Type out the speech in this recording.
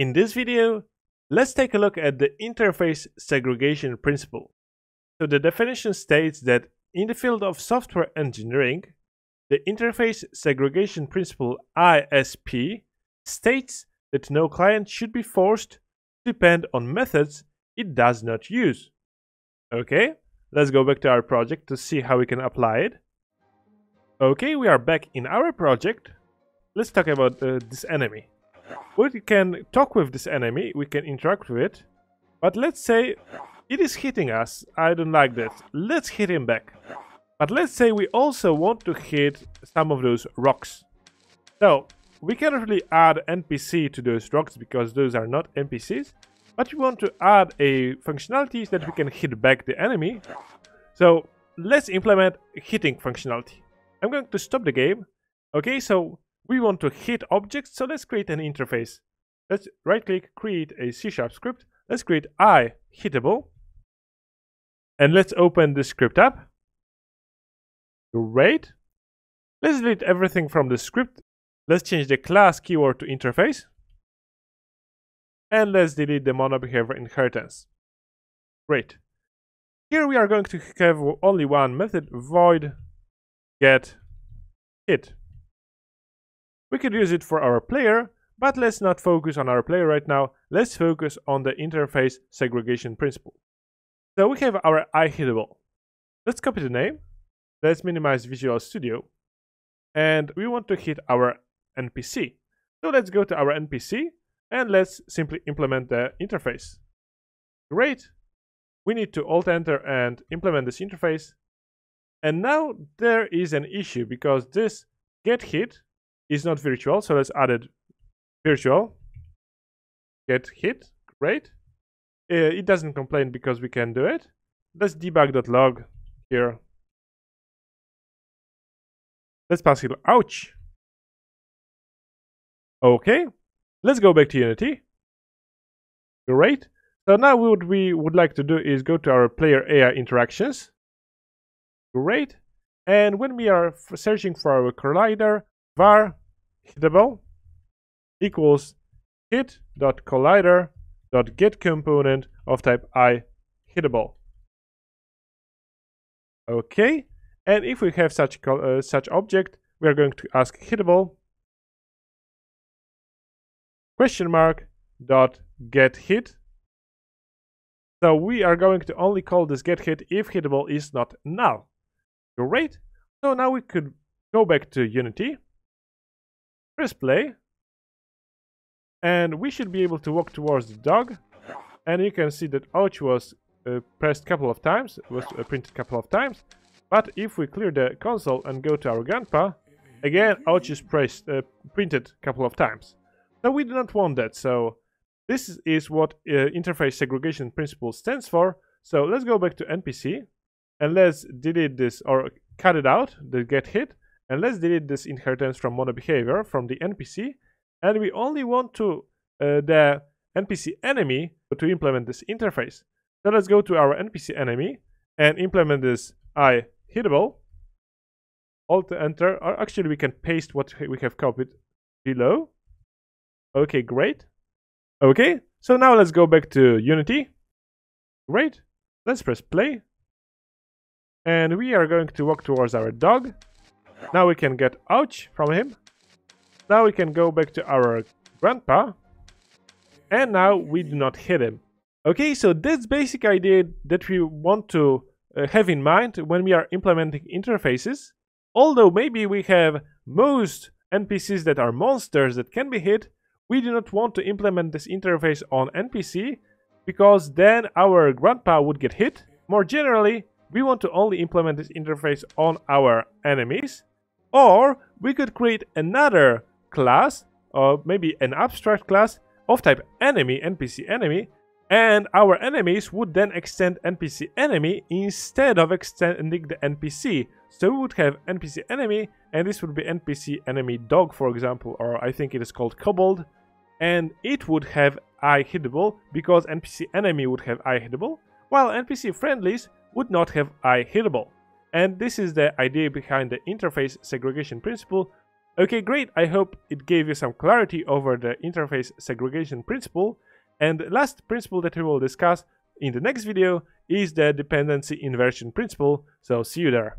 In this video, let's take a look at the interface segregation principle. So the definition states that in the field of software engineering, the interface segregation principle ISP states that no client should be forced to depend on methods it does not use. Okay, let's go back to our project to see how we can apply it. Okay, we are back in our project. Let's talk about uh, this enemy. We can talk with this enemy, we can interact with it, but let's say it is hitting us. I don't like that. Let's hit him back. But let's say we also want to hit some of those rocks. So, we cannot really add NPC to those rocks because those are not NPCs. But we want to add a functionality that we can hit back the enemy. So, let's implement hitting functionality. I'm going to stop the game. Okay, so we want to hit objects, so let's create an interface. Let's right click, create a C Sharp script. Let's create I hittable. And let's open the script up. Great. Let's delete everything from the script. Let's change the class keyword to interface. And let's delete the monobehavior inheritance. Great. Here we are going to have only one method, void get hit. We could use it for our player, but let's not focus on our player right now. Let's focus on the interface segregation principle. So we have our iHittable. Let's copy the name. Let's minimize Visual Studio. And we want to hit our NPC. So let's go to our NPC and let's simply implement the interface. Great. We need to Alt-Enter and implement this interface. And now there is an issue because this get hit is not virtual. So let's add it virtual. Get hit. Great. Uh, it doesn't complain because we can do it. Let's debug.log here. Let's pass it ouch. Okay, let's go back to Unity. Great. So now what we would like to do is go to our player AI interactions. Great. And when we are searching for our collider, var hittable equals hit.collider.get component of type i hittable. Okay, and if we have such uh, such object, we are going to ask hittable question mark dot get hit. So we are going to only call this get hit if hittable is not null. Great. So now we could go back to Unity, press play, and we should be able to walk towards the dog. And you can see that ouch was uh, pressed couple of times, was uh, printed couple of times. But if we clear the console and go to our grandpa, again ouch is pressed, uh, printed couple of times. So we do not want that. So this is what uh, interface segregation principle stands for. So let's go back to NPC and let's delete this or cut it out, the get hit, and let's delete this inheritance from mono behavior from the NPC. And we only want to uh, the NPC enemy to implement this interface. So let's go to our NPC enemy and implement this I hittable. Alt enter, or actually we can paste what we have copied below. Okay, great. Okay, so now let's go back to Unity. Great. Let's press play. And we are going to walk towards our dog. Now we can get ouch from him. Now we can go back to our grandpa. And now we do not hit him. Okay, so that's basic idea that we want to uh, have in mind when we are implementing interfaces. Although maybe we have most NPCs that are monsters that can be hit, we do not want to implement this interface on NPC because then our grandpa would get hit. More generally, we want to only implement this interface on our enemies. Or we could create another class, or maybe an abstract class of type enemy, NPC enemy, and our enemies would then extend NPC enemy instead of extending the NPC. So we would have NPC enemy, and this would be NPC enemy dog, for example, or I think it is called kobold, and it would have I hittable because NPC enemy would have I hittable, while NPC friendlies would not have I hittable. And this is the idea behind the interface segregation principle Okay, great. I hope it gave you some clarity over the interface segregation principle. And the last principle that we will discuss in the next video is the dependency inversion principle. So see you there.